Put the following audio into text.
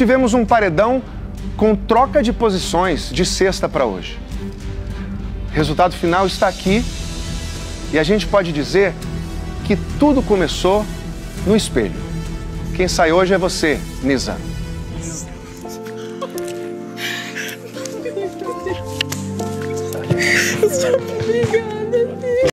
tivemos um paredão com troca de posições de sexta para hoje. O resultado final está aqui e a gente pode dizer que tudo começou no espelho. Quem sai hoje é você, Nisa. Obrigada.